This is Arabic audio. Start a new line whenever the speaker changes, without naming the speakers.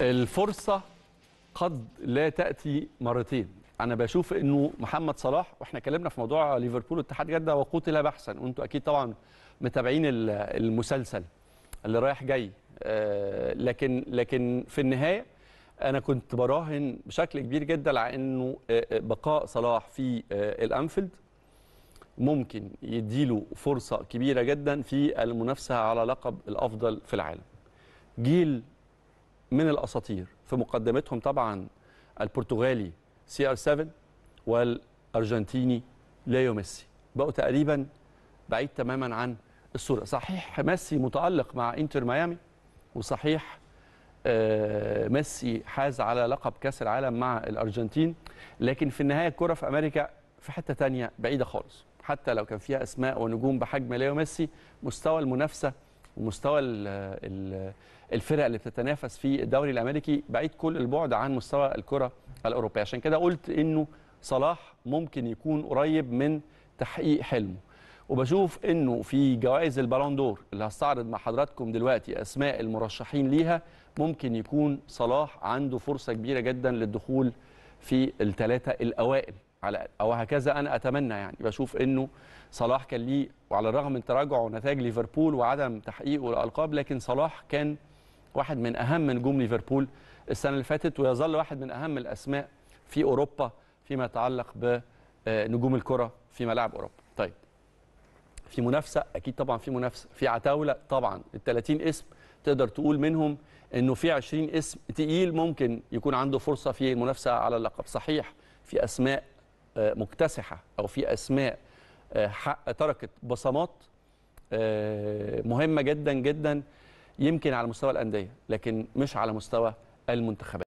الفرصة قد لا تأتي مرتين. أنا بشوف إنه محمد صلاح وإحنا اتكلمنا في موضوع ليفربول واتحاد جدة وقتل بحثا وأنتوا أكيد طبعا متابعين ال- المسلسل اللي رايح جاي. آه، لكن لكن في النهاية أنا كنت براهن بشكل كبير جدا على إنه آه، آه، بقاء صلاح في الأنفيلد ممكن يديله فرصة كبيرة جدا في المنافسة على لقب الأفضل في العالم. جيل من الأساطير في مقدمتهم طبعا البرتغالي CR 7 والأرجنتيني ليو ميسي. بقوا تقريبا بعيد تماما عن الصورة. صحيح ميسي متألق مع إنتر ميامي وصحيح آه، ميسي حاز على لقب كأس العالم مع الأرجنتين لكن في النهاية الكرة في أمريكا في حتة تانية بعيدة خالص. حتى لو كان فيها أسماء ونجوم بحجم ليو ميسي مستوى المنافسة ومستوى ال ال الفرق اللي بتتنافس في الدوري الأمريكي بعيد كل البعد عن مستوى الكرة الأوروبية. عشان كده قلت إنه صلاح ممكن يكون قريب من تحقيق حلمه. وبشوف إنه في جوائز البالون دور اللي هستعرض مع حضراتكم دلوقتي أسماء المرشحين ليها ممكن يكون صلاح عنده فرصة كبيرة جدا للدخول في الثلاثه الأوائل. على أو هكذا أنا أتمنى يعني. بشوف إنه صلاح كان ليه وعلى الرغم من تراجع نتائج ليفربول وعدم تحقيقه الألقاب لكن صلاح كان واحد من أهم نجوم ليفربول السنة اللي فاتت ويظل واحد من أهم الأسماء في أوروبا فيما يتعلق بنجوم الكرة في ملاعب أوروبا. طيب في منافسة أكيد طبعا في منافسة. في عتاولة طبعا. ال 30 اسم تقدر تقول منهم إنه في 20 اسم تقيل ممكن يكون عنده فرصة في المنافسه على اللقب. صحيح في أسماء مكتسحة أو في أسماء آه، تركت بصمات آه، مهمة جدا جدا يمكن على مستوى الأندية لكن مش على مستوى المنتخبات.